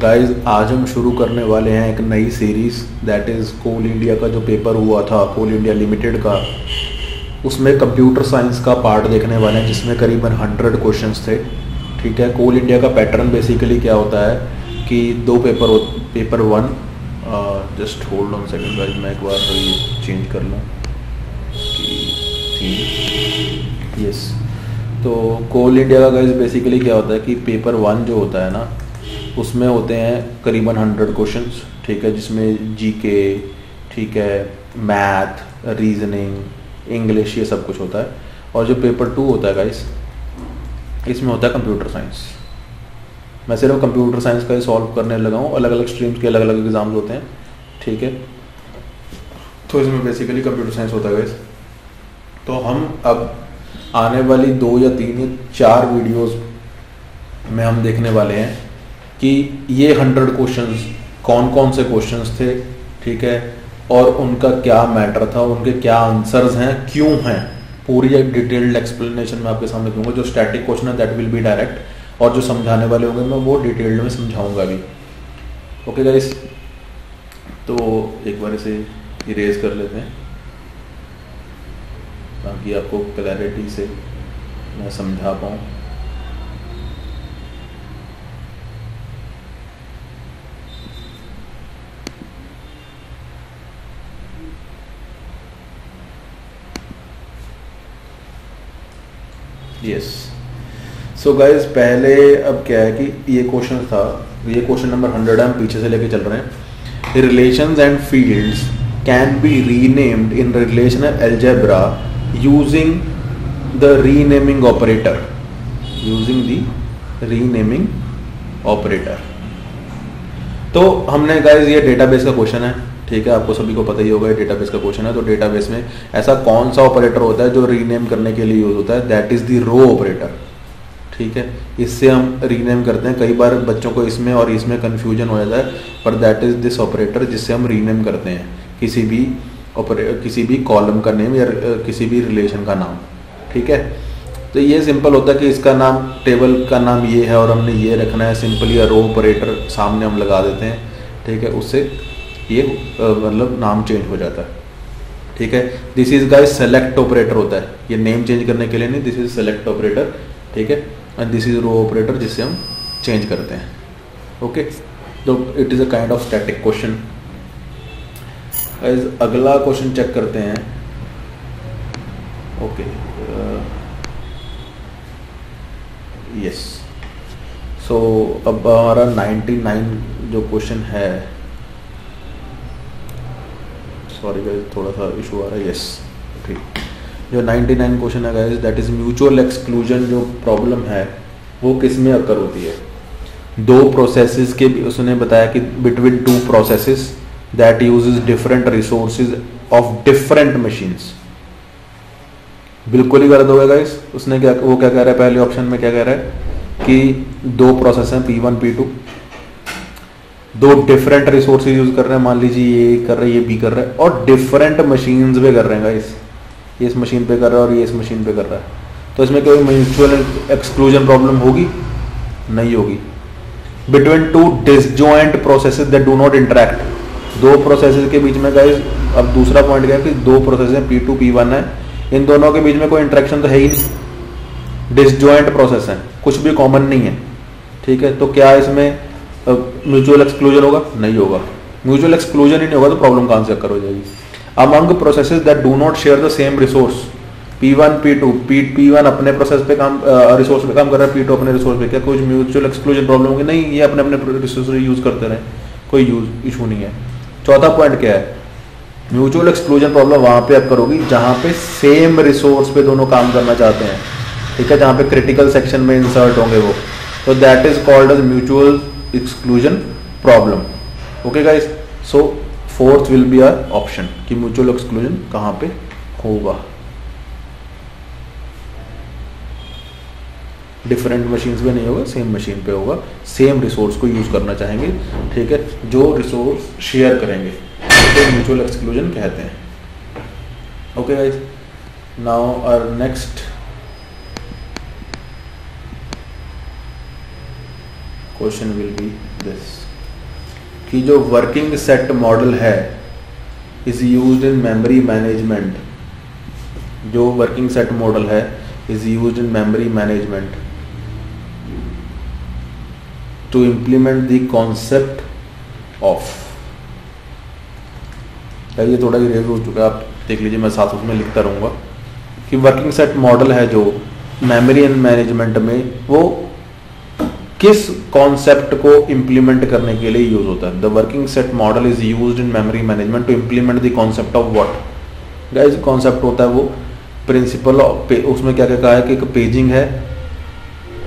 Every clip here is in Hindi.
गाइस आज हम शुरू करने वाले हैं एक नई series that is Coal India का जो पेपर हुआ था कोल इंडिया लिमिटेड का। उसमें कंप्यूटर साइंस का पार्ट देखने वाले हैं, जिसमें करीबन हंड्रेड क्वेश्चंस थे। ठीक है कोल इंडिया का पैटर्न बेसिकली क्या होता है कि दो पेपर हो paper one just hold on second guys मैं एक बार ये चेंज कर लूँ। यस तो कोल इंडिया का गाइज़ बेसिकली क्या होता है कि पेपर वन जो होता है ना उसमें होते हैं करीबन हंड्रेड क्वेश्चन ठीक है, जिसमें जीके ठीक है मैथ रीजनिंग इंग्लिश ये सब कुछ होता है। और जो पेपर टू होता है गाइस इसमें होता है कंप्यूटर साइंस मैं सिर्फ़ कंप्यूटर साइंस का ही सॉल्व करने लगा हूँ अलग अलग स्ट्रीम्स के अलग अलग एग्ज़ाम्स होते हैं, ठीक है। तो इसमें बेसिकली कंप्यूटर साइंस होता है गाइस तो हम अब आने वाली दो या तीन या चार वीडियोस में हम देखने वाले हैं। कि ये हंड्रेड क्वेश्चंस कौन कौन से क्वेश्चंस थे, ठीक है? और उनका क्या मैटर था, उनके क्या आंसर्स हैं, क्यों हैं? पूरी एक डिटेल्ड एक्सप्लेनेशन मैं आपके सामने दूँगा, जो स्टैटिक क्वेश्चन है दैट विल बी डायरेक्ट और जो समझाने वाले होंगे, मैं वो डिटेल्ड में समझाऊँगा भी। ओके गाइस तो एक बार इसे इरेज कर लेते हैं, ताकि आपको क्लैरिटी से मैं समझा पाऊँ। यस सो गाइज़ पहले अब क्या है कि ये क्वेश्चन था, ये क्वेश्चन नंबर हंड्रेड हम पीछे से लेके चल रहे हैं। Relations and fields can be renamed in relational algebra using the renaming operator using the renaming operator तो हमने गाइज़ ये डेटाबेस का क्वेश्चन है। ठीक है, आपको सभी को पता ही होगा, ये डेटाबेस का क्वेश्चन है। तो डेटाबेस में ऐसा कौन सा ऑपरेटर होता है जो रीनेम करने के लिए यूज़ होता है? That is the rho operator ठीक है? इससे हम रीनेम करते हैं। कई बार बच्चों को इसमें और इसमें कन्फ्यूज़न हो जाता है, पर दैट इज़ दिस ऑपरेटर जिससे हम रीनेम करते हैं। किसी भी ऑपरे किसी भी कॉलम का नेम या किसी भी रिलेशन का नाम। ठीक है? तो ये सिंपल होता है कि इसका नाम टेबल का नाम ये है और हमने ये रखना है। सिंपली रो ऑपरेटर सामने हम लगा देते हैं। ठीक है? उससे ये मतलब नाम चेंज हो जाता है। ठीक है? This is guys select operator होता है। ये नेम चेंज करने के लिए नहीं दिस इज़ सेलेक्ट ऑपरेटर ठीक है? And this is rho operator जिससे हम चेंज करते हैं। ओके तो it is a kind of static question अगला क्वेश्चन चेक करते हैं। ओके यस सो अब हमारा 99 जो क्वेश्चन है सॉरी गाइस थोड़ा सा इशू आ रहा है. यस ठीक जो 99 क्वेश्चन है guys that is mutual exclusion जो प्रॉब्लम है, वो किसमें अकर होती है? दो प्रोसेसेस के उसने बताया कि between two processes that uses different resources of different machines बिल्कुल ही गलत हो गया गाइस उसने क्या, वो क्या कह रहा है? पहले ऑप्शन में क्या कह रहा है? कि दो प्रोसेस हैं पी वन पी टू दो डिफरेंट रिसोर्सेज यूज़ कर रहे हैं। मान लीजिए ये कर रहे हैं, ये भी कर रहे हैं। और डिफरेंट मशीन्स पे कर रहे हैं गाइस ये इस मशीन पे कर रहा है और ये इस मशीन पे कर रहा है। तो इसमें कोई म्यूचुअल एक्सक्लूजन प्रॉब्लम होगी? नहीं होगी। Between two disjoint processes that do not interact दो प्रोसेस के बीच में गाइस अब दूसरा पॉइंट क्या है कि दो प्रोसेस हैं पी टू पी वन है। इन दोनों के बीच में कोई इंटरेक्शन तो है ही नहीं। डिसजॉइंट प्रोसेस है। कुछ भी कॉमन नहीं है। ठीक है? तो क्या इसमें म्यूचुअल एक्सक्लूजन होगा? नहीं होगा। म्यूचुअल एक्सक्लूजन ही नहीं होगा तो प्रॉब्लम कहाँ से अकर हो जाएगी? Among process that do not share the same resource P one P1 P2 P P1 अपने प्रोसेस पे काम रिसोर्स पे काम कर रहा है P2 अपने रिसोर्स पे। क्या कुछ म्यूचुअल एक्सक्लूजन प्रॉब्लम होगी? नहीं, ये अपने अपने रिसोर्स यूज़ करते रहे। कोई यूज़ इशू नहीं है। चौथा पॉइंट क्या है? म्यूचुअल एक्सक्लूजन प्रॉब्लम वहाँ पे अकर होगी, जहाँ पे सेम रिसोर्स पे दोनों काम करना चाहते हैं। ठीक है, जहाँ पे क्रिटिकल सेक्शन में इंसर्ट होंगे वो। तो that is called as mutual exclusion problem okay guys so fourth will be our option कि म्यूचुअल एक्सक्लूजन कहाँ पे होगा? डिफरेंट मशीन्स पे नहीं होगा सेम मशीन पे होगा. सेम रिसोर्स को यूज़ करना चाहेंगे, ठीक है? जो रिसोर्स शेयर करेंगे म्यूचुअल एक्सक्लूजन कहते हैं. Okay guys now our next question will be this कि जो वर्किंग सेट मॉडल है is use in memory management जो वर्किंग सेट मॉडल है is use in memory management to implement the concept of ये थोड़ा रेज हो चुका है, आप देख लीजिए, मैं साथ उसमें लिखता रहूँगा। कि वर्किंग सेट मॉडल है जो मेमोरी एंड मैनेजमेंट में, वो किस कॉन्सेप्ट को इंप्लीमेंट करने के लिए यूज़ होता है? The working set model is use in memory management to implement the concept of what guys concept होता है वो प्रिंसिपल उसमें क्या क्या कहा है कि एक पेजिंग है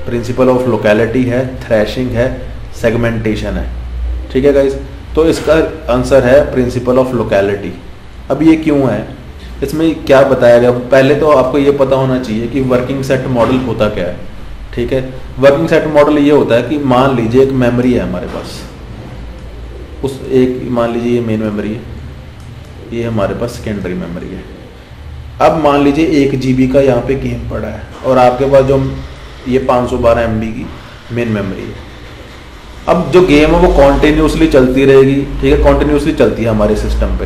प्रिंसिपल ऑफ़ लोकेलिटी है थ्रैशिंग है सेगमेंटेशन है। ठीक है गाइस तो इसका आंसर है प्रिंसिपल ऑफ़ लोकेलिटी अब ये क्यों है? इसमें क्या बताया गया? पहले तो आपको ये पता होना चाहिए कि वर्किंग सेट मॉडल होता क्या है। ठीक है? वर्किंग सेट मॉडल ये होता है कि मान लीजिए एक मेमोरी है हमारे पास। उस एक, मान लीजिए ये मेन मेमोरी है। ये हमारे पास सेकेंडरी मेमोरी है। अब मान लीजिए एक जीबी का यहाँ पे गेम पड़ा है और आपके पास जो ये 512 सौ की मेन मेमोरी है। अब जो गेम है वो कॉन्टिन्यूसली चलती रहेगी, ठीक है? कॉन्टिन्यूसली चलती है हमारे सिस्टम पे।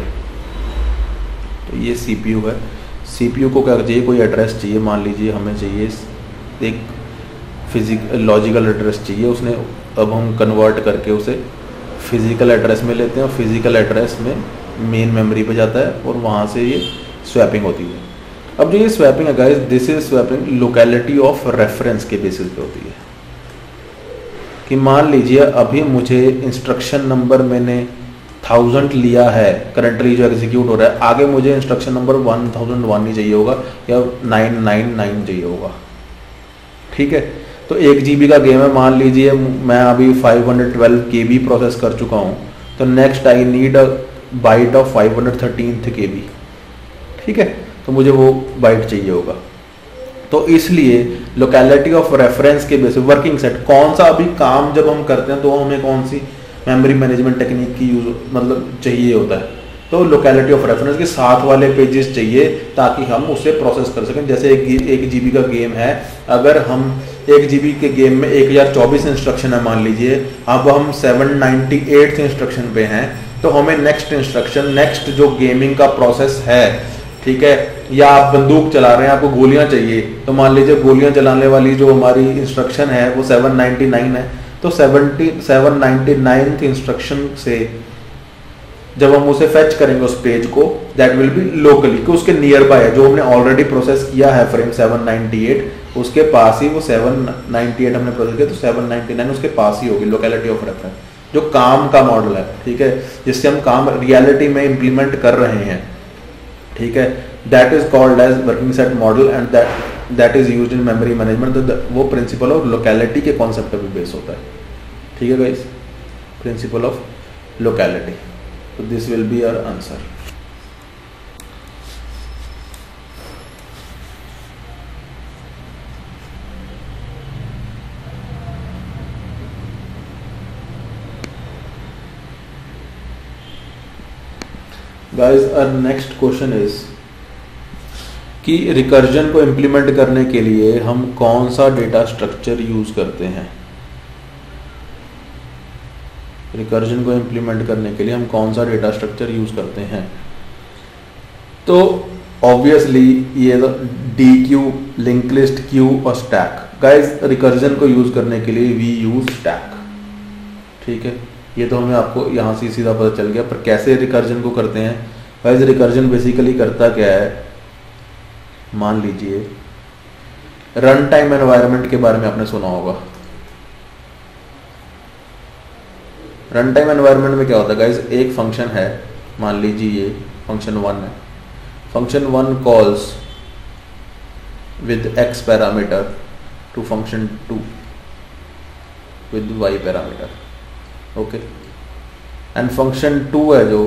तो ये सीपीयू है। सीपीयू को क्या चाहिए? कोई एड्रेस चाहिए, मान लीजिए हमें चाहिए एक फिजिक लॉजिकल एड्रेस चाहिए उसने। अब हम कन्वर्ट करके उसे फ़िज़िकल एड्रेस में लेते हैं और फ़िज़िकल एड्रेस में मेन मेमोरी पे जाता है और वहाँ से ये स्वैपिंग होती है। अब जो ये स्वैपिंग है guys this is swapping locality of reference के बेसिस पे होती है। कि मान लीजिए, अभी मुझे इंस्ट्रक्शन नंबर मैंने थाउज़ेंड लिया है करंटली जो एग्जीक्यूट हो रहा है, आगे मुझे instruction number one thousand one ही चाहिए होगा या नाइन नाइन नाइन चाहिए होगा। ठीक है? तो एक जीबी का गेम है, मान लीजिए मैं अभी five hundred twelve K B process कर चुका हूँ तो next I need a byte of five hundred thirteen K B ठीक है? तो मुझे वो बाइट चाहिए होगा। तो इसलिए लोकेलिटी ऑफ़ रेफरेंस के बेसिस वर्किंग सेट कौन सा अभी काम जब हम करते हैं तो हमें कौन सी मेमोरी मैनेजमेंट टेक्निक की यूज़ मतलब चाहिए होता है। तो लोकेलिटी ऑफ़ रेफरेंस के साथ वाले पेजेस चाहिए, ताकि हम उसे प्रोसेस कर सकें। जैसे एक एक जीबी का गेम है, अगर हम एक जीबी के गेम में एक हज़ार चौबीस इंस्ट्रक्शन है, मान लीजिए। अब हम सेवन नाइनटी एट इंस्ट्रक्शन पे हैं तो हमें नेक्स्ट इंस्ट्रक्शन नेक्स्ट जो गेमिंग का प्रोसेस है, ठीक है? या आप बंदूक चला रहे हैं, आपको गोलियाँ चाहिए तो मान लीजिए गोलियाँ चलाने वाली जो हमारी इंस्ट्रक्शन है, वो 799 है। तो 70 799 इंस्ट्रक्शन से जब हम उसे फेच करेंगे उस पेज को दैट विल बी लोकली कि उसके नियर बाय है, जो हमने ऑलरेडी प्रोसेस किया है फ्रेम 798 उसके पास ही वो 798 हमने प्रोसेस किया तो 799 उसके पास ही होगी लोकेलिटी ऑफ़ रेफरेंस जो काम का मॉडल है, ठीक है, जिससे हम काम रियलिटी में इंप्लीमेंट कर रहे हैं, ठीक है that is called as working set model and that that is use in memory management वो प्रिंसिपल ऑफ़ लोकेलिटी के कॉन्सेप्ट पे बेस होता है, ठीक है guys principle of locality So this will be our answer. guys our next question is कि रिकर्जन को इम्प्लीमेंट करने के लिए हम कौन सा डेटा स्ट्रक्चर यूज़ करते हैं रिकर्जन को इम्प्लीमेंट करने के लिए हम कौन सा डेटा स्ट्रक्चर यूज़ करते हैं? तो ऑब्वियसली ये D Q link list Q और स्टैक गाइज़ रिकर्जन को यूज़ करने के लिए वी यूज़ स्टैक ठीक है? ये तो हमें आपको यहाँ से सीधा पता चल गया, पर कैसे रिकर्जन को करते हैं? गाइज़ रिकर्जन बेसिकली करता क्या है? मान लीजिए रन टाइम एनवायरनमेंट के बारे में आपने सुना होगा। रन टाइम एनवायरनमेंट में क्या होता है? गाइज़ एक फ़ंक्शन है, मान लीजिए ये फ़ंक्शन वन है। Function one calls with X parameter to function two with Y parameter okay and function two है जो,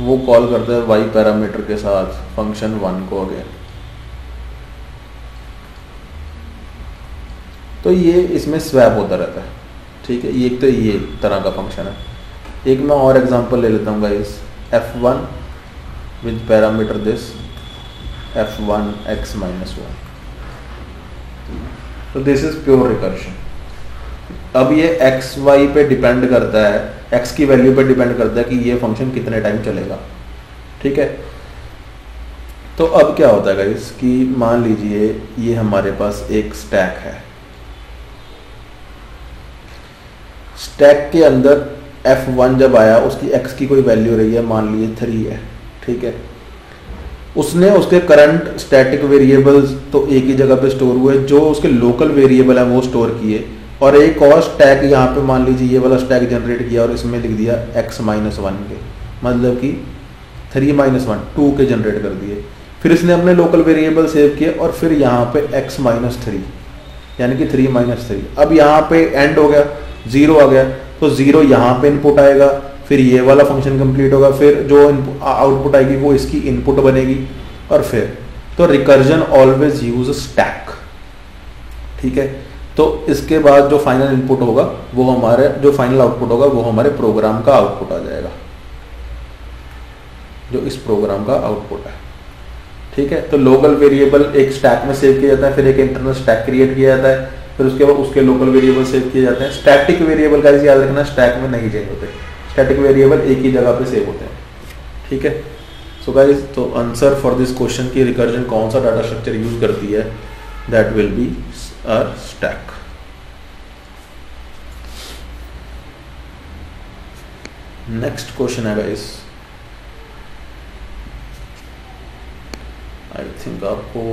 वो कॉल करता है वाई पैरामीटर के साथ फ़ंक्शन वन को अगेन तो ये इसमें स्वैप होता रहता है। ठीक है एक तो ये तरह का फ़ंक्शन है। एक मैं और एग्जांपल ले लेता हूँ guys F one with parameter this F one X minus one तो दिस इज़ प्योर रिकर्शन अब ये एक्स वाई पे डिपेंड करता है एक्स की वैल्यू पे डिपेंड करता है कि ये फ़ंक्शन कितने टाइम चलेगा। ठीक है? तो अब क्या होता है गाइस कि मान लीजिए ये हमारे पास एक स्टैक है। स्टैक के अंदर F1 जब आया, उसकी x की कोई वैल्यू रही है, मान लीजिए थ्री है, ठीक है? उसने उसके करंट स्टैटिक वेरिएबल्स तो एक ही जगह पे स्टोर हुए, जो उसके लोकल वेरिएबल है, वो स्टोर किए। और एक और स्टैक यहाँ पे मान लीजिए, ये वाला स्टैक जनरेट किया और इसमें लिख दिया x माइनस वन के। मतलब कि थ्री माइनस वन टू के जनरेट कर दिए। फिर इसने अपने लोकल वेरिएबल सेव किए और फिर यहाँ पे x माइनस थ्री यानी कि थ्री माइनस थ्री अब यहाँ पे एंड हो गया। ज़ीरो आ गया तो ज़ीरो यहाँ पे इनपुट आएगा, फिर ये वाला फ़ंक्शन कंप्लीट होगा, फिर जो आउटपुट आएगी, वो इसकी इनपुट बनेगी, और फिर तो रिकर्जन ऑलवेज यूज़ स्टैक ठीक है? तो इसके बाद जो फाइनल इनपुट होगा, वो हमारे, जो फाइनल आउटपुट होगा, वो हमारे प्रोग्राम का आउटपुट आ जाएगा, जो इस प्रोग्राम का आउटपुट है, ठीक है? तो लोकल वेरिएबल एक स्टैक में सेव किया जाता है, फिर एक इंटरनल स्टैक क्रिएट किया जाता है फिर उसके बाद उसके लोकल वेरिएबल सेव किए जाते हैं। स्टैटिक वेरिएबल का याद रखना स्टैक में नहीं चेंज होते। स्टैटिक वेरिएबल एक ही जगह पे सेव होते हैं। ठीक है? सो गाइस तो आंसर फॉर दिस क्वेश्चन की रिकर्जन कौन सा डाटा स्ट्रक्चर यूज़ करती है? That will be a stack next question है गाइस आई थिंक आपको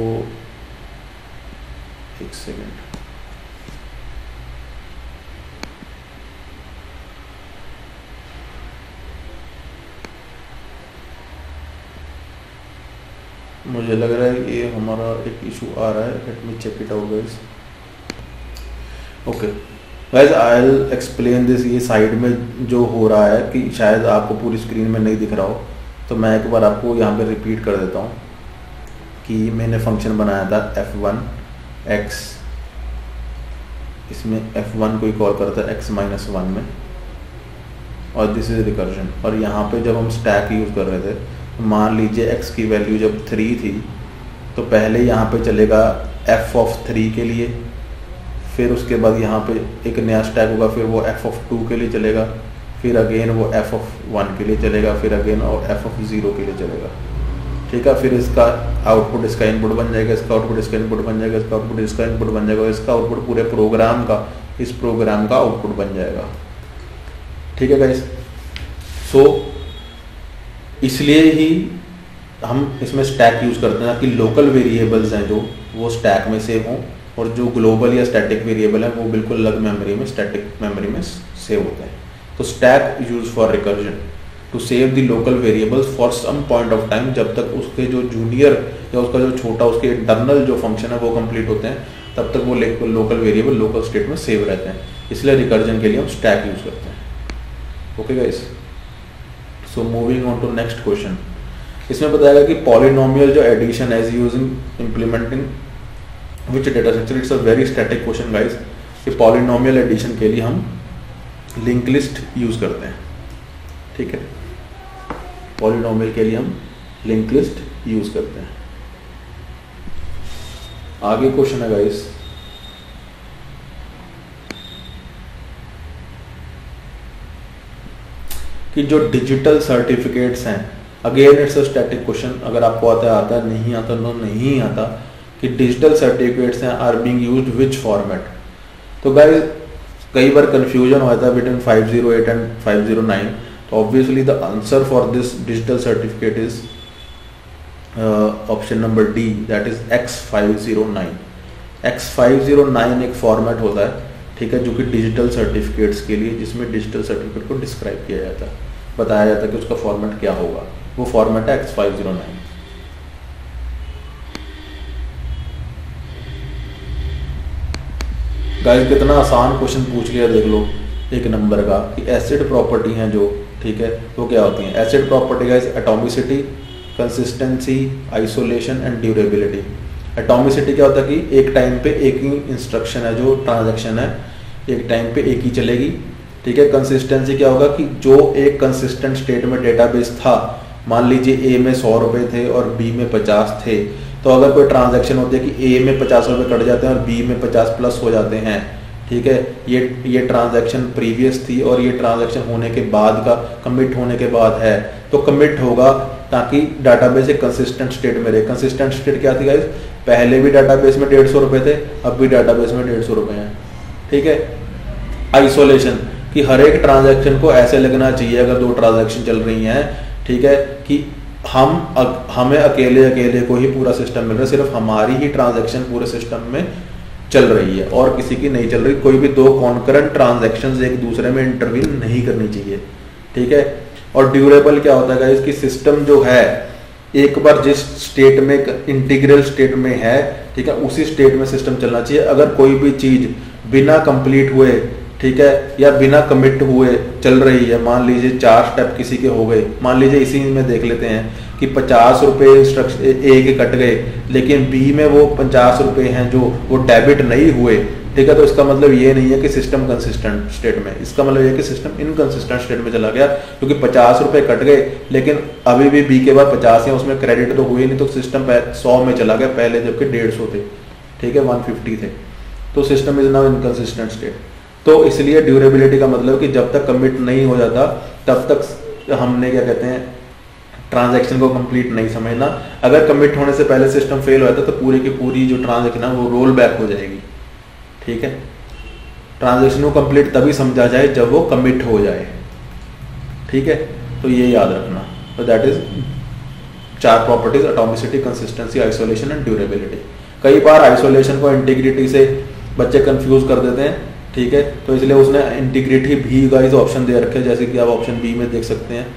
एक सेकेंड मुझे लग रहा है कि हमारा एक इशू आ रहा है। Let me check it out guys okay guys I will explain this ये साइड में जो हो रहा है कि शायद आपको पूरी स्क्रीन में नहीं दिख रहा हो। तो मैं एक बार आपको यहाँ पे रिपीट कर देता हूँ कि मैंने फ़ंक्शन बनाया था एफ़ वन एक्स इसमें एफ़ वन को ही कॉल करता है एक्स माइनस वन में। और दिस इज़ रिकर्जन और यहाँ पे जब हम स्टैक यूज़ कर रहे थे मान लीजिए एक्स की वैल्यू जब थ्री थी तो पहले यहाँ पे चलेगा एफ़ ऑफ़ थ्री के लिए, फिर उसके बाद यहाँ पे एक नया स्टैक होगा, फिर वो एफ़ ऑफ़ टू के लिए चलेगा, फिर अगेन वो एफ़ ऑफ़ वन के लिए चलेगा, फिर अगेन और एफ़ ऑफ़ ज़ीरो के लिए चलेगा। ठीक है, फिर इसका आउटपुट इसका इनपुट बन जाएगा, इसका आउटपुट इसका इनपुट बन जाएगा, इसका आउटपुट इसका इनपुट बन जाएगा इसका आउटपुट पूरे प्रोग्राम का, इस प्रोग्राम का आउटपुट बन जाएगा। ठीक है गाइस सो इसलिए ही हम इसमें स्टैक यूज़ करते हैं कि लोकल वेरिएबल्स हैं जो, वो स्टैक में सेव हों और जो ग्लोबल या स्टैटिक वेरिएबल है, वो बिल्कुल अलग मेमोरी में स्टैटिक मेमोरी में सेव होते हैं। तो stack use for recursion to save the local variables for some point of time जब तक उसके जो जूनियर या उसका जो छोटा, उसके इंटरनल जो फ़ंक्शन है, वो कंप्लीट होते हैं, तब तक वो लोकल वेरिएबल लोकल स्टेट में सेव रहते हैं। इसलिए रिकर्जन के लिए हम स्टैक यूज़ करते हैं। Okay guys so moving on to next question इसमें बताएगा कि पॉलिनोमियल जो addition as using implementing which data structure it's a very static question guys कि पॉलिनोमियल एडिशन के लिए हम लिंक लिस्ट यूज़ करते हैं। ठीक है? पॉलिनोमियल के लिए हम लिंक लिस्ट यूज़ करते हैं। आगे क्वेश्चन है गाइस कि जो डिजिटल सर्टिफिकेट्स हैं again it's a static question अगर आपको आता आता नहीं आता नो नहीं आता, कि डिजिटल सर्टिफिकेट्स हैं are being used which format तो गाइस कई बार कंफ्यूजन होता है बिटवीन 508 एंड 509 तो obviously the answer for this digital certificate is option number D that is X509 X509 एक फॉर्मेट होता है ठीक है, जो कि डिजिटल सर्टिफिकेट्स के लिए, जिसमें डिजिटल सर्टिफिकेट को डिस्क्राइब किया जाता है। बताया जाता है कि उसका फॉर्मेट क्या होगा। वो फॉर्मेट है X five zero nine guys कितना आसान क्वेश्चन पूछ लिया, देख लो। एक नंबर का कि एसिड प्रॉपर्टी हैं जो, ठीक है, वो क्या होती हैं? ACID property guys atomicity consistency isolation and durability atomicity क्या होता है कि एक टाइम पे एक ही इंस्ट्रक्शन है, जो ट्रांजेक्शन है, एक टाइम पे एक ही चलेगी। ठीक है? कंसिस्टेंसी क्या होगा कि जो एक कंसिस्टेंट स्टेट में डेटाबेस था, मान लीजिए ए में सौ रुपए थे और बी में पचास थे तो अगर कोई ट्रांजैक्शन होती है कि ए में पचास रुपए कट जाते हैं और बी में पचास प्लस हो जाते हैं, ठीक है? ये ये ट्रांजैक्शन प्रीवियस थी और ये ट्रांजैक्शन होने के बाद का कमिट होने के बाद है। तो कमिट होगा ताकि डाटाबेस एक कंसिस्टेंट स्टेट में रहे। कंसिस्टेंट स्टेट क्या थी गाइस पहले भी डाटाबेस में डेढ़ सौ रुपए थे, अब भी डाटाबेस में डेढ़ सौ रुपए हैं। ठीक है? आइसोलेशन कि हर एक ट्रांजैक्शन को ऐसे लगना चाहिए, अगर दो ट्रांजैक्शन चल रही हैं, ठीक है, कि हम हमें अकेले अकेले को ही पूरा सिस्टम मिल रहा है, सिर्फ़ हमारी ही ट्रांजैक्शन पूरे सिस्टम में चल रही है, और किसी की नहीं चल रही। कोई भी दो कॉन्करेंट ट्रांजेक्शन एक दूसरे में इंटरव्यू नहीं करनी चाहिए, ठीक है? और ड्यूरेबल क्या होता है इसकी सिस्टम जो है एक बार जिस स्टेट में इंटीग्रल स्टेट में है, ठीक है, उसी स्टेट में सिस्टम चलना चाहिए। अगर कोई भी चीज़ बिना कंप्लीट हुए, ठीक है, या बिना कमिट हुए चल रही है, मान लीजिए चार स्टेप किसी के हो गए, मान लीजिए इसी में देख लेते हैं कि पचास रुपए इंस्ट्रक्शन ए के कट गए, लेकिन बी में वो पचास रुपए हैं जो वो डेबिट नहीं हुए ठीक है तो इसका मतलब ये नहीं है कि सिस्टम कंसिस्टेंट स्टेट में इसका मतलब ये कि सिस्टम इनकंसिस्टेंट स्टेट में चला गया, क्योंकि पचास रुपए कट गए, लेकिन अभी भी बी के बाद पचास है उसमें क्रेडिट तो हुए नहीं तो सिस्टम सौ में चला गया, पहले जबकि डेढ़ सौ थे। ठीक है वन फिफ्टी थे। तो system is now inconsistent state तो इसलिए ड्यूरेबिलिटी का मतलब कि जब तक कमिट नहीं हो जाता, तब तक हमने क्या कहते हैं ट्रांजैक्शन को कंप्लीट नहीं समझना। अगर कमिट होने से पहले सिस्टम फेल हो जाता तो पूरी की पूरी जो ट्रांजैक्शन है, वो रोल बैक हो जाएगी। ठीक है? ट्रांजेक्शन को कंप्लीट तभी समझा जाए जब वो कमिट हो जाए। ठीक है? तो ये याद रखना। तो दैट इज़ चार properties atomicity consistency isolation and durability कई बार आइसोलेशन को इंटीग्रिटी से बच्चे कंफ्यूज कर देते हैं। ठीक है? तो इसलिए उसने इंटीग्रिटी भी गाइस ऑप्शन दे रखे जैसे कि आप ऑप्शन बी में देख सकते हैं।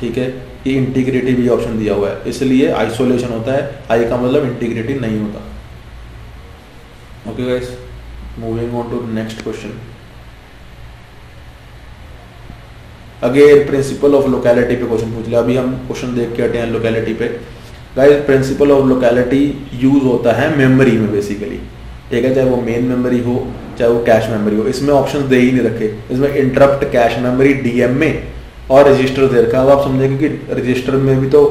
ठीक है? कि इंटीग्रिटी भी ऑप्शन दिया हुआ है। इसलिए आइसोलेशन होता है। आई का मतलब इंटीग्रिटी नहीं होता। Okay okay guys moving on to next question again principle of locality पे क्वेश्चन पूछ लिया। अभी हम क्वेश्चन देख के हटे हैं लोकेलिटी पे। Guys principle of locality use होता है मेमोरी में बेसिकली ठीक है? चाहे वो मेन मेमोरी हो, चाहे वो कैश मेमोरी हो। इसमें ऑप्शन दे ही नहीं रखे। इसमें इंटरप्ट कैश मेमोरी डीएमए और रजिस्टर दे रखा अब आप समझेंगे कि रजिस्टर में भी तो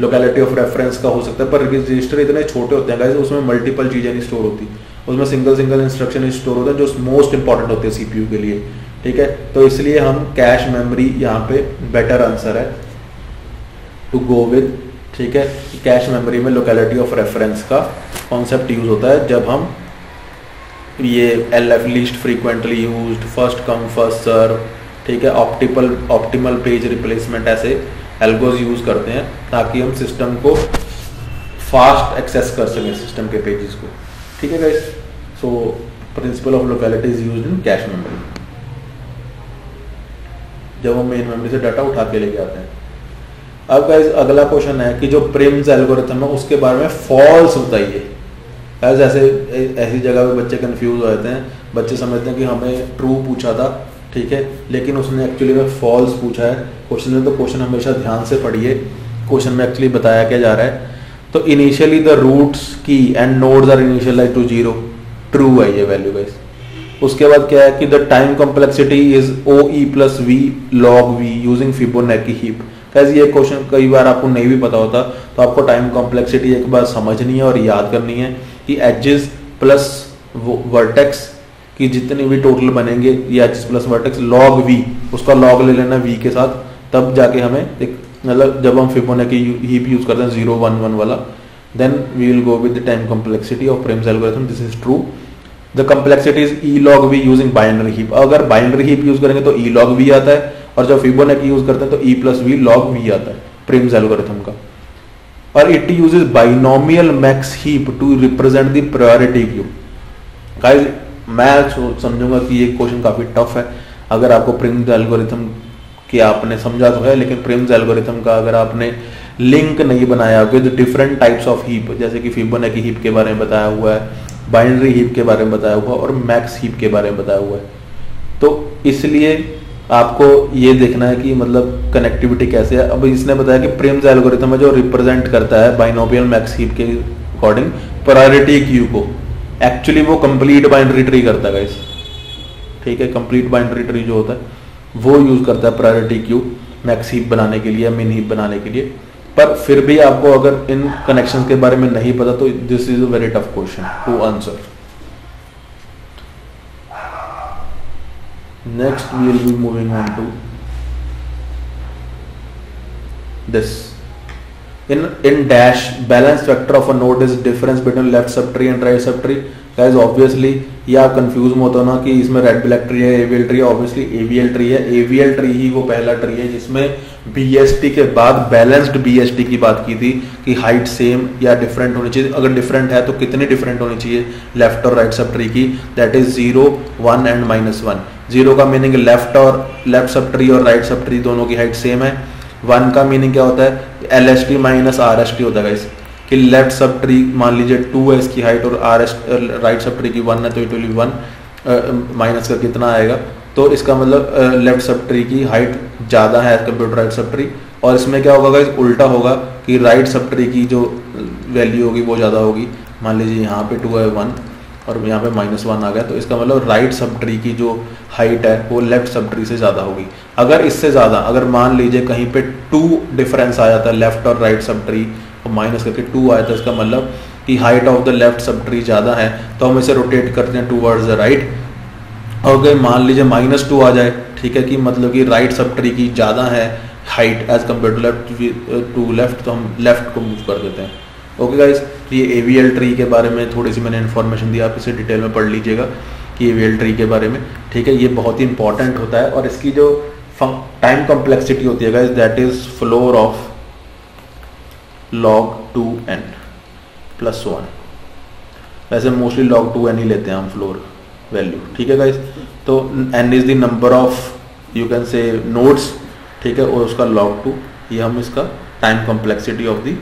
लोकेलिटी ऑफ़ रेफरेंस का हो सकता है, पर रजिस्टर इतने छोटे होते हैं। गाइस उसमें मल्टीपल चीज़ें नहीं स्टोर होती। उसमें सिंगल सिंगल इंस्ट्रक्शन स्टोर होता है, जो मोस्ट इंपॉर्टेंट होते हैं सीपीयू के लिए। ठीक है? तो इसलिए हम कैश मेमोरी यहाँ पे बेटर आंसर है टू गो विद ठीक है? कैश मेमोरी में लोकेलिटी ऑफ़ रेफरेंस का कॉन्सेप्ट यूज़ होता है, जब हम ये L F list frequently use first come first serve ठीक है? ऑप्टिपल ऑप्टिमल पेज रिप्लेसमेंट ऐसे एल्गोज यूज़ करते हैं, ताकि हम सिस्टम को फास्ट एक्सेस कर सकें सिस्टम के पेजेस को। ठीक है guys so principle of locality is used in cache memory जब हम मेन मेमोरी से डाटा उठा के लेके आते हैं। अब गाइस अगला क्वेश्चन है कि जो प्रिम्स एल्गोरिथम है, उसके बारे में फॉल्स बताइए। गाइस ऐसे ऐसी जगह पे बच्चे कंफ्यूज हो जाते हैं। बच्चे समझते हैं कि हमें ट्रू पूछा था, ठीक है? लेकिन उसने एक्चुअली में फॉल्स पूछा है। क्वेश्चन में तो क्वेश्चन हमेशा ध्यान से पढ़िए। क्वेश्चन में एक्चुअली बताया क्या जा रहा है। तो initially the roots key and nodes are initialise to zero true है ये वैल्यू गाइस उसके बाद क्या है कि the time complexity is O E plus V log V using Fibonacci heap कैसे ये क्वेश्चन कई बार आपको नहीं भी पता होता तो आपको टाइम कॉम्प्लेक्सिटी एक बार समझनी है और याद करनी है कि एजेस प्लस वर्टेक्स की जितने भी टोटल बनेंगे, ये edges plus vertex log V उसका लॉग ले लेना वी के साथ, तब जाके हमें एक मतलब जब हम फिबोनेकी हीप यूज़ करते हैं ज़ीरो वन वन वाला then we will go with the time complexity of Prim's algorithm this is true the complexity is E log V using binary heap अगर बाइनरी हीप यूज़ करेंगे तो ई लॉग वी आता है और जब फिबोनेकी यूज़ करते हैं तो E plus V log V आता है प्रिम्स एल्गोरिथम का। और it uses binomial max heap to represent the priority queue guys मैं समझूँगा कि ये क्वेश्चन काफ़ी टफ है। अगर आपको प्रिम्स एल्गोरिथम कि आपने समझा तो है, लेकिन प्रिम्स एल्गोरिथम का अगर आपने लिंक नहीं बनाया with different types of heap जैसे कि फिबोनेकी हीप के बारे में बताया हुआ है बाइनरी हीप के बारे में बताया हुआ और मैक्स हीप के बारे में बताया हुआ है। तो इसलिए आपको ये देखना है कि मतलब कनेक्टिविटी कैसे है। अब इसने बताया कि प्रिम्स एल्गोरिथम है जो रिप्रेजेंट करता है बाइनोमियल मैक्स हीप के अकॉर्डिंग प्रायोरिटी क्यू को। एक्चुअली वो कंप्लीट बाइनरी ट्री करता है गाइस ठीक है कंप्लीट बाइनरी ट्री जो होता है, वो यूज़ करता है प्रायोरिटी क्यू मैक्स हीप बनाने के लिए मिन हीप बनाने के लिए। पर फिर भी आपको अगर इन कनेक्शन के बारे में नहीं पता तो this is a very tough question to answer next we will be moving on to this in in dash balance factor of a node is difference between left subtree and right subtree guys obviously ये आप कंफ्यूज में होता ना कि इसमें रेड ब्लैक ट्री है एवीएल ट्री है। ऑब्वियसली एवीएल ट्री है। एवीएल ट्री ही वो पहला ट्री है जिसमें बीएसटी के बाद बैलेंस्ड बीएसटी की बात की थी कि हाइट सेम या डिफरेंट होनी चाहिए। अगर डिफरेंट है तो कितनी डिफरेंट होनी चाहिए लेफ़्ट और राइट सब ट्री की? That is zero one and minus one zero का मीनिंग लेफ़्ट और लेफ़्ट सब ट्री और राइट सब ट्री दोनों की हाइट सेम है। वन का मीनिंग क्या होता है? L S T minus R S T होता है कि लेफ़्ट सब ट्री मान लीजिए टू है इसकी हाइट और R S right sub tree की वन है तो इट विल वन माइनस का कितना आएगा। तो इसका मतलब लेफ़्ट सब ट्री की हाइट ज़्यादा है as to right sub tree और इसमें क्या होगा इस उल्टा होगा कि राइट सब ट्री की जो वैल्यू होगी वो ज़्यादा होगी। मान लीजिए यहाँ पे टू है वन और यहाँ पे माइनस वन आ गया तो इसका मतलब राइट सब ट्री की जो हाइट है वो लेफ़्ट सब ट्री से ज़्यादा होगी। अगर इससे ज़्यादा, अगर मान लीजिए कहीं पे टू डिफरेंस आ जाता है लेफ़्ट और राइट सब ट्री और माइनस करके टू आया था, इसका मतलब कि height of the left sub tree ज़्यादा है तो हम इसे रोटेट करते हैं टू वर्ड्स द राइट और अगर मान लीजिए माइनस टू आ जाए, ठीक है कि मतलब कि राइट सब ट्री की ज़्यादा है height as compared to left to left तो हम लेफ़्ट को मूव कर देते हैं। ओके गाइस ये एवीएल ट्री के बारे में थोड़ी सी मैंने इन्फॉर्मेशन दी, आप इसे डिटेल में पढ़ लीजिएगा कि एवीएल ट्री के बारे में। ठीक है, ये बहुत ही इंपॉर्टेंट होता है और इसकी जो टाइम कॉम्प्लेक्सिटी होती है guys that is floor of log two N plus one वैसे मोस्टली लॉग टू एन ही लेते हैं हम फ्लोर वैल्यू ठीक है गाइस तो N is the number of you can say nodes ठीक है? और उसका लॉग टू ये हम इसका time complexity of the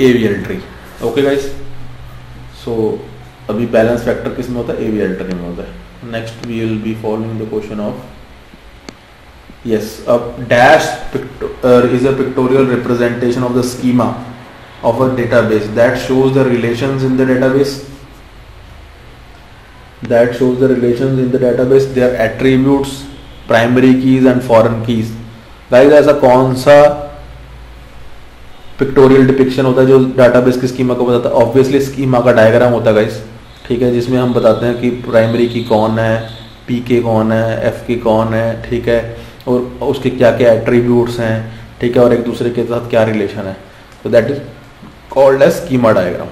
AVL tree okay guys so अभी बैलेंस फैक्टर किसमें होता है? एवीएल ट्री में होता है। Next we will be following the question of yes अब dash is a pictorial representation of the schema of a database. That shows the relations in the database. That shows the relations in the database their attributes, primary keys and foreign keys. Guys, ऐसा कौन सा पिक्टोरियल डिपिक्शन होता है जो डाटाबेस की स्कीमा को बताता है? ऑब्वियसली स्कीमा का डायग्राम होता है गाइस ठीक है, जिसमें हम बताते हैं कि प्राइमरी की कौन है पी के कौन है एफ़ की कौन है, ठीक है, और उसके क्या क्या एट्रीब्यूट्स हैं, ठीक है, और एक दूसरे के साथ क्या रिलेशन है. तो that is called as schema diagram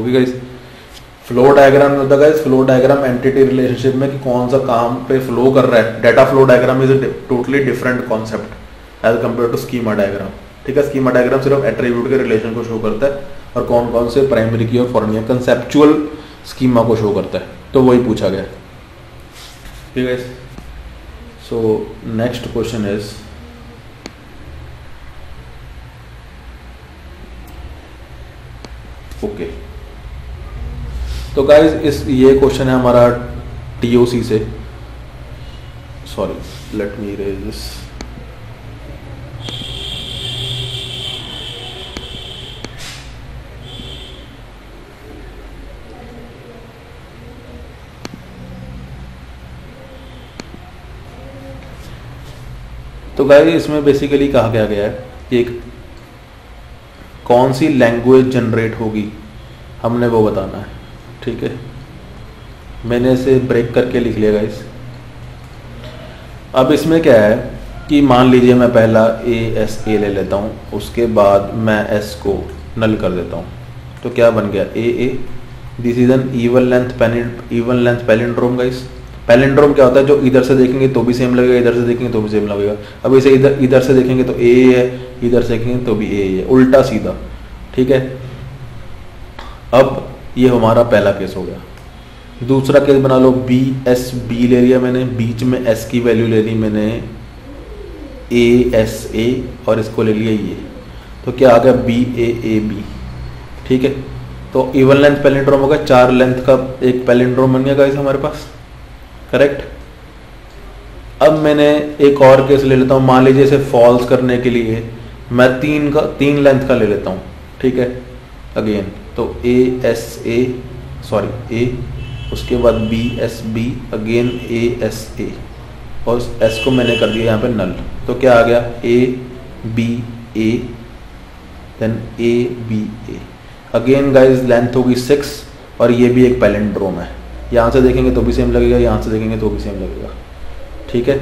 okay guys flow diagram में होता है फ्लो डायग्राम एंटिटी रिलेशनशिप में कि कौन सा काम पे फ्लो कर रहा है। Data flow diagram is totally different concept as compare to schema diagram ठीक है? स्कीमा डायग्राम सिर्फ़ एट्रीब्यूट के रिलेशन को शो करता है और कौन कौन से प्राइमरी की और फॉरन कंसेप्चुअल स्कीमा को शो करता है। तो वही पूछा गया। ठीक है so next question is okay okay. तो गाइज़ इस ये क्वेश्चन है हमारा टीओसी से। Sorry let me raise this तो गाइस इसमें बेसिकली कहा गया गया है कि एक कौन सी लैंग्वेज जनरेट होगी, हमने वो बताना है। ठीक है? मैंने इसे ब्रेक करके लिख लिया गाइस अब इसमें क्या है कि मान लीजिए मैं पहला ए एस ए ले लेता हूँ, उसके बाद मैं एस को नल कर देता हूँ। तो क्या बन गया? A A this is an even length even length palindrome guys palindrome क्या होता है? जो इधर से देखेंगे तो भी सेम लगेगा, इधर से देखेंगे तो भी सेम लगेगा। अब इसे इधर इधर से देखेंगे तो ए है, इधर से देखेंगे तो भी ए है। उल्टा सीधा, ठीक है? अब ये हमारा पहला केस हो गया। दूसरा केस बना लो बी एस बी ले लिया मैंने। बीच में एस की वैल्यू ले ली मैंने। ए एस ए और इसको ले लिया ये। तो क्या आ गया? बी ए ए बी ठीक है? तो इवन लेंथ पैलेंड्रोम होगा चार लेंथ का एक पैलेंड्रोम बन गया हमारे पास। करेक्ट अब मैंने एक और केस ले लेता हूँ। मान लीजिए इसे फॉल्स करने के लिए मैं तीन का, तीन लेंथ का ले लेता हूँ। ठीक है? अगेन तो ए एस ए सॉरी ए उसके बाद B S B again A S A और एस को मैंने कर दिया यहाँ पे नल तो क्या आ गया? A B A then A B A again guys length होगी सिक्स और ये भी एक पैलेंड्रोम है। यहाँ से देखेंगे तो भी सेम लगेगा, यहाँ से देखेंगे तो भी सेम लगेगा। ठीक है?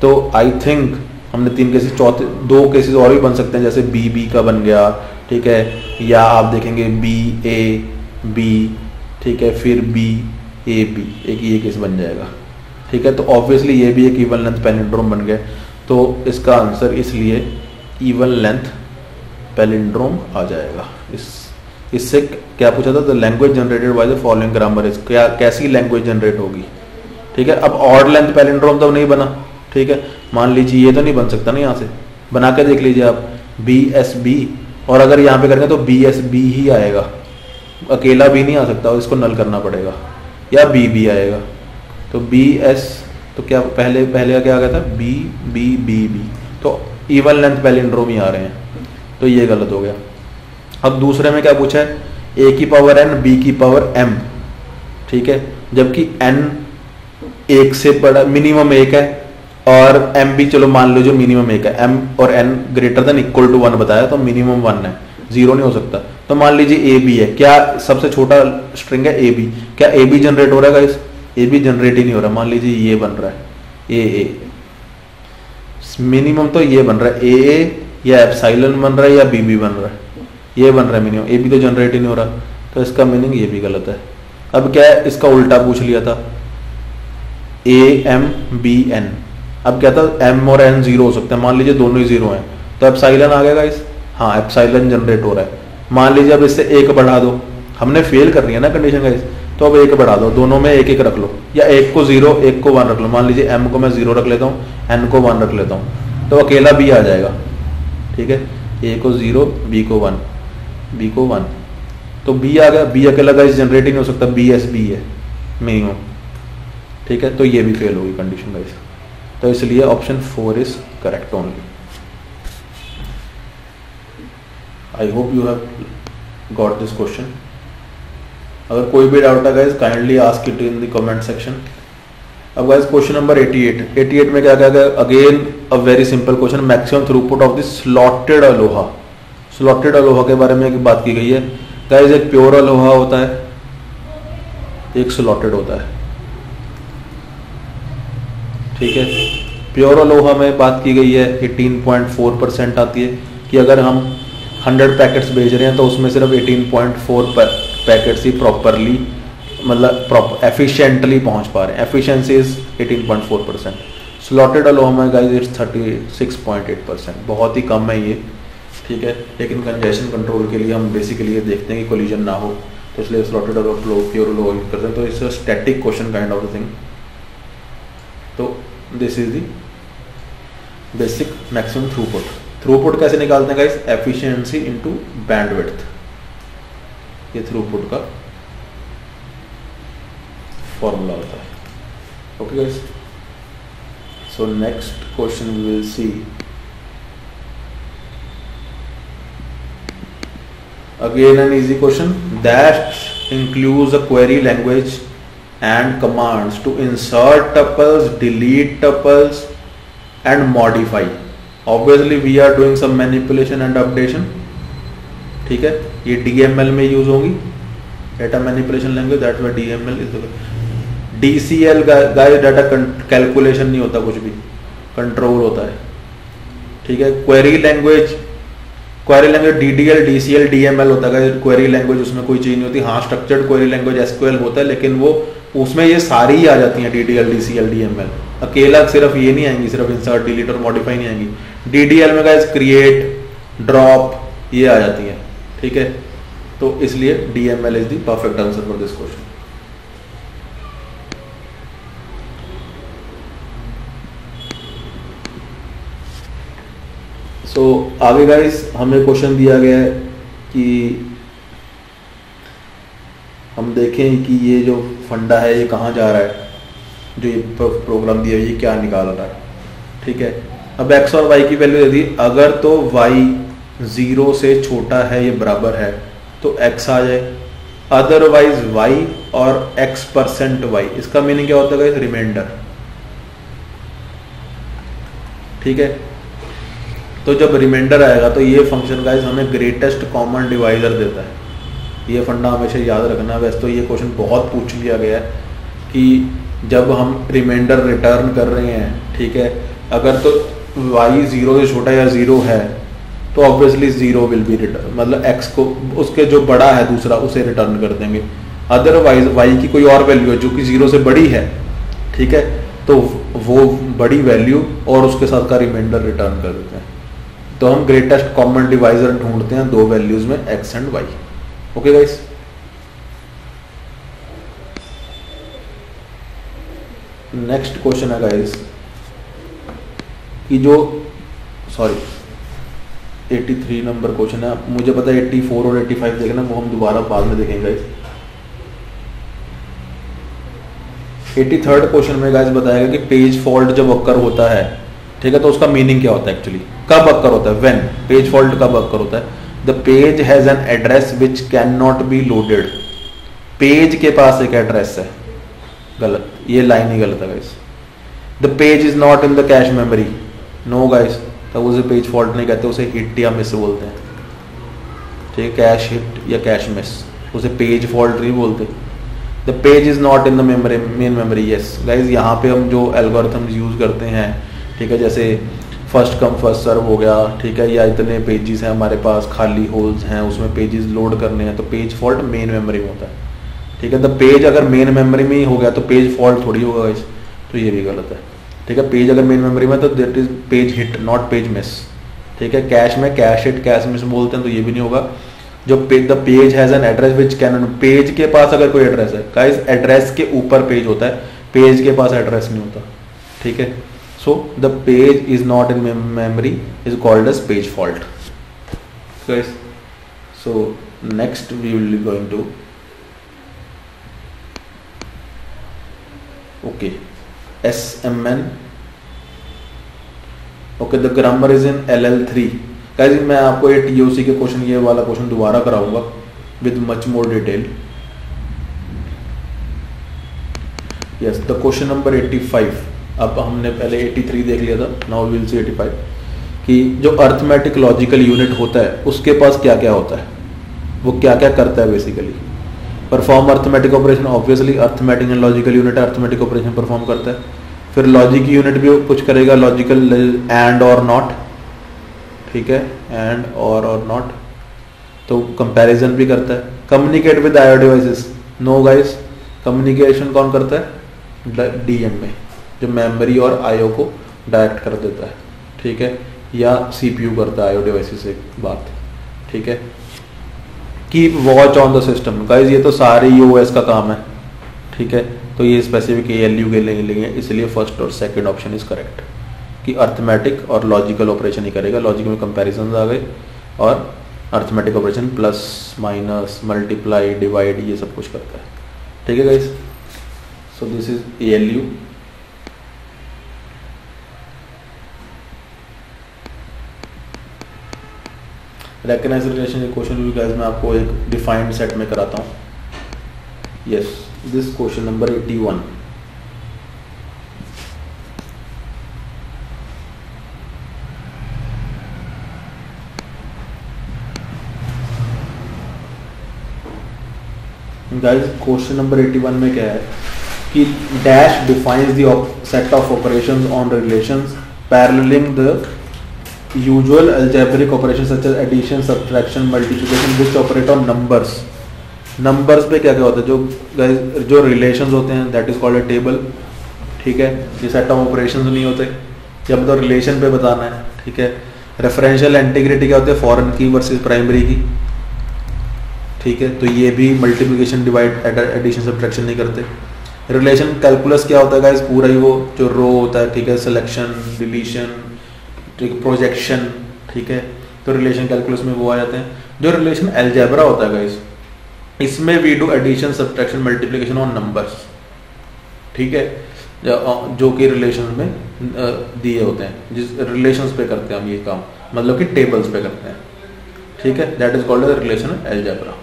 तो आई थिंक हमने तीन केसेस चौथे, दो केसेस और भी बन सकते हैं, जैसे बी बी का बन गया ठीक है? या आप देखेंगे बी ए बी ठीक है? फिर बी ए बी एक ये केस बन जाएगा। ठीक है? तो ऑब्वियसली ये भी एक इवन लेंथ पैलिंड्रोम बन गया। तो इसका आंसर इसलिए इवन लेंथ पैलिंड्रोम आ जाएगा। इस, इससे क्या पूछा था? The language generated by the following grammar is क्या, कैसी लैंग्वेज जनरेट होगी? ठीक है? अब ऑड लेंथ पैलिंड्रोम तो नहीं बना। ठीक है? मान लीजिए ये तो नहीं बन सकता ना यहाँ से। बना के देख लीजिए आप। बी एस बी और अगर यहाँ पे करेंगे तो बी एस बी ही आएगा। अकेला भी नहीं आ सकता, इसको नल करना पड़ेगा। या बी बी आएगा। तो बी एस तो क्या पहले पहले का क्या आ गया था? बी बी बी बी तो इवन लेंथ पैलिंड्रोम ही आ रहे हैं। तो ये गलत हो गया। अब दूसरे में क्या पूछा है? ए की पावर एन बी की पावर एम ठीक है? जबकि एन एक से बड़ा मिनिमम एक है। और एम भी चलो मान लो जो मिनिमम एक है। एम और N greater than equal to one बताया तो मिनिमम वन है। ज़ीरो नहीं हो सकता। तो मान लीजिए ए बी है। क्या सबसे छोटा स्ट्रिंग है? ए बी क्या ए बी जनरेट हो रहा है ए बी जनरेट ही नहीं हो रहा। मान लीजिए ये बन रहा है। ए ए मिनिमम तो ये बन रहा है। ए ए या एप्साइलन बन रहा है या बी बी बन रहा है। ये बन रहा है मिनिमम ए बी तो जनरेट ही नहीं हो रहा। तो इसका मीनिंग ये भी गलत है। अब क्या है? इसका उल्टा पूछ लिया था। ए एम बी एन अब क्या था? एम और एन ज़ीरो हो सकते हैं। मान लीजिए दोनों ही ज़ीरो हैं। तो एप्साइलन आ गया इस हाँ एप्साइलन जनरेट हो रहा है। मान लीजिए अब इससे एक बढ़ा दो। हमने फेल कर रही है ना कंडीशन का तो अब एक बढ़ा दो। दोनों में एक एक रख लो। या एक को ज़ीरो एक को वन रख लो। मान लीजिए एम को मैं ज़ीरो रख लेता हूँ एन को वन रख लेता हूँ। तो अकेला बी आ जाएगा। ठीक है? ए को ज़ीरो बी को वन बी को वन तो बी आ गया। बी अकेला गाइस जनरेट ही नहीं हो सकता। बी एस बी है। मिनिमम ठीक है? तो ये भी फेल होगी कंडीशन गाइस तो इसलिए option four is correct only I hope you have got this question अगर कोई भी डाउट है guys kindly ask it in the comment section अब गाइस क्वेश्चन नंबर 88 88 में क्या क्या गया again a very simple question maximum throughput of the slotted ALOHA slotted ALOHA के बारे में एक बात की गई है. गाइस एक प्योर अलोहा होता है. एक स्लॉटेड होता है. ठीक है? प्योर अलोहा में बात की गई है 18.4 परसेंट आती है कि अगर हम 100 पैकेट्स भेज रहे हैं तो उसमें सिर्फ़ 18.4 पैकेट्स ही प्रॉपरली मतलब प्रॉपर एफिशिएंटली पहुँच पा रहे हैं। Efficiency is 18.4 percent slotted ALOHA में गाइस इट्स 36.8 परसेंट बहुत ही कम है ये, ठीक है? लेकिन कंजेशन कंट्रोल के लिए हम बेसिकली ये देखते हैं कि कोलिजन ना हो तो इसलिए slotted ALOHA pure ALOHA use करते हैं तो it's static question kind of thing तो this is the basic maximum throughput throughput कैसे निकालते हैं गाइस एफिशिएंसी इनटू बैंडविड्थ ये थ्रूपुट का फॉर्मूला होता है। Okay guys so next question will see again an easy question that includes a query language and commands to insert tuples delete tuples and modify. Obviously, we are doing some manipulation and updation. ठीक है? ये DML में यूज़ होगी। Data manipulation language that's why DML is DCL guys data calculation नहीं होता कुछ भी। कंट्रोल होता है। ठीक है? Query language query language DDL DCL DML होता है। क्वेरी लैंग्वेज उसमें कोई चेंज नहीं होती हाँ स्ट्रक्चर्ड क्वेरी लैंग्वेज एसक्यूएल होता है, लेकिन वो उसमें ये सारी ही आ जाती हैं डीडीएल डीसीएल डीएमएल अकेला सिर्फ़ ये नहीं आएँगी, सिर्फ़ इंसर्ट डिलीट और मॉडिफाई नहीं आएँगी। डीडीएल में गाइस क्रिएट ड्रॉप ये आ जाती है, ठीक है? तो इसलिए DML is the perfect answer for this question so आगे गाइस हमें क्वेश्चन दिया गया है कि हम देखें कि ये जो फंडा है, ये कहाँ जा रहा है? जो ये प्रोग्राम दिया ये क्या निकाल रहा है ठीक है? अब एक्स और वाई की वैल्यू दे दी। अगर तो वाई ज़ीरो से छोटा है, ये बराबर है तो x आ जाए। अदरवाइज़ y और x परसेंट y, इसका मीनिंग क्या होता है रिमाइंडर ठीक है? तो जब रिमाइंडर आएगा तो ये फ़ंक्शन गाइज़ हमें ग्रेटेस्ट कॉमन डिवाइजर देता है। ये फंडा हमेशा याद रखना। वैसे तो ये क्वेश्चन बहुत पूछ लिया गया है कि जब हम रिमाइंडर रिटर्न कर रहे हैं, ठीक है? अगर तो वाई ज़ीरो से छोटा या ज़ीरो है तो obviously zero will be return मतलब एक्स को, उसके जो बड़ा है दूसरा, उसे रिटर्न कर देंगे। अदरवाइज़ वाई की कोई और वैल्यू है, जो कि ज़ीरो से बड़ी है, ठीक है? तो वो बड़ी वैल्यू और उसके साथ का रिमाइंडर रिटर्न कर देते हैं। तो हम ग्रेटेस्ट कॉमन डिवाइजर ढूंढते हैं दो वैल्यूज़ में X and Y okay guys next question है गाइस कि जो सॉरी 83 नंबर क्वेश्चन है, मुझे पता है 84 और 85 देखना, वो हम दोबारा बाद में देखेंगे एटी थर्ड क्वेश्चन में गाइस बताएगा कि पेज फॉल्ट जब अक्कर होता है, ठीक है तो उसका मीनिंग क्या होता है एक्चुअली कब अक्कर होता है? व्हेन पेज फॉल्ट कब अक्कर होता है? The page has an address which can not be loaded page के पास एक एड्रेस है। गलत, ये लाइन ही गलत है guys the page is not in the cache memory no guys तब उसे पेज फॉल्ट नहीं कहते, उसे हिट या मिस बोलते हैं. ठीक है कैश हिट या कैश मिस उसे पेज फॉल्ट नहीं बोलते. The page is not in the memory main memory yes guys यहाँ पे हम जो एल्गोरिथम्स यूज़ करते हैं, ठीक है, जैसे फ़र्स्ट कम फ़र्स्ट सर्व हो गया, ठीक है, या इतने पेजेस हैं हमारे पास, खाली होल्स हैं, उसमें पेजेस लोड करने हैं तो पेज फॉल्ट मेन मेमोरी में होता है. ठीक है द पेज अगर मेन मेमोरी में ही हो गया तो पेज फॉल्ट थोड़ी होगा इस तो ये भी गलत है। ठीक है पेज अगर मेन मेमोरी में तो that is page hit not page miss ठीक है कैश में कैश हिट कैश मिस बोलते हैं तो ये भी नहीं होगा। जो the page has an address which can page के पास अगर कोई एड्रेस है गाइस एड्रेस के ऊपर पेज होता है पेज के पास एड्रेस नहीं होता। ठीक है so the page is not in memory is called as page fault guys, so next we going be going to okay. Smn okay, the grammar is in ll3 guys मैं आपको ये टीओसी के क्वेश्चन ये वाला क्वेश्चन दोबारा कराऊँगा with much more detail yes the question number 85 अब हमने पहले 83 देख लिया था नाउ विल सी 85 कि जो अर्थमेटिक लॉजिकल यूनिट होता है, उसके पास क्या क्या होता है? वो क्या क्या करता है basically perform arithmetic operation obviously arithmetic and logical unit arithmetic operation perform करता है। फिर लॉजिक यूनिट भी कुछ करेगा लॉजिकल एंड और नॉट ठीक है? एंड और और नॉट तो कंपैरिजन भी करता है। Communicate with I O devices no guys communication कौन करता है? डीएम में जो मेमोरी और आईओ को डायरेक्ट कर देता है, ठीक है? या सीपीयू करता है आईओ डिवाइसेस से बात, ठीक है? Keep watch on the system guys ये तो सारे यूएस का काम है। ठीक है? तो ये स्पेसिफिक ए एल यू के लिए लिए इसलिए फ़र्स्ट और सेकेंड ऑप्शन इज़ करेक्ट कि अर्थमेटिक और लॉजिकल ऑपरेशन ही करेगा। लॉजिक में कंपैरिजन आ गए और arithmetic operation plus minus multiply divide ये सब कुछ करता है। ठीक है guys so this is A L U recognise relation question भी गाइस मैं आपको एक डिफाइंड सेट में कराता हूँ। Yes this question number 81 guys question number 81 में क्या है? कि dash defines the set of operations on relations paralleling the usual algebraic operations such as addition, subtraction, multiplication, which operate on numbers. Numbers पे क्या क्या होता है? जो जो रिलेशंस होते हैं that is called a table ठीक है? ये सेट ऑफ़ ऑपरेशंस नहीं होते. जब तो रिलेशन पे बताना है. ठीक है? रेफरेंशियल इंटीग्रिटी क्या होती है? फॉरेन की वर्सेस प्राइमरी की ठीक है? तो ये भी मल्टीप्लिकेशन डिवाइड एडिशन सब्ट्रैक्शन नहीं करते. रिलेशन कैलकुलस क्या होता है गाइस पूरा ही वो जो रो होता है, ठीक है? सिलेक्शन डिलीशन ठीक प्रोजेक्शन ठीक है? तो रिलेशन कैलकुलस में वो आ जाते हैं। जो रिलेशन एल्जेब्रा होता है इसमें we do addition subtraction multiplication on numbers ठीक है? जो कि रिलेशन में दिए होते हैं। जिस रिलेशंस पे करते हैं हम ये काम मतलब कि टेबल्स पे करते हैं, ठीक है? That is called relation algebra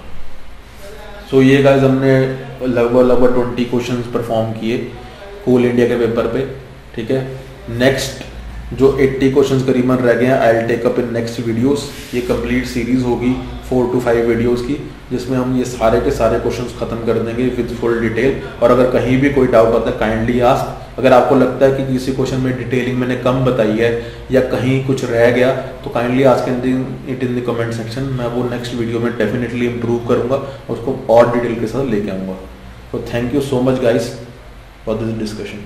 so ये गाइज़ हमने लगभग लगभग ट्वेंटी क्वेश्चन परफॉर्म किए कूल इंडिया के पेपर पे, ठीक है? नेक्स्ट जो 80 क्वेश्चंस करीबन रह गए हैं I take up in next videos ये कंप्लीट सीरीज़ होगी फोर टू फाइव वीडियोस की, जिसमें हम ये सारे के सारे क्वेश्चंस खत्म कर देंगे विद फुल डिटेल और अगर कहीं भी कोई डाउट आता है काइंडली आस्क अगर आपको लगता है कि किसी क्वेश्चन में डिटेलिंग मैंने कम बताई है, या कहीं कुछ रह गया तो kindly ask in it in the comment section मैं वो नेक्स्ट वीडियो में डेफिनेटली इंप्रूव करूँगा उसको और डिटेल के साथ लेके आऊँगा. तो thank you so much guys for this discussion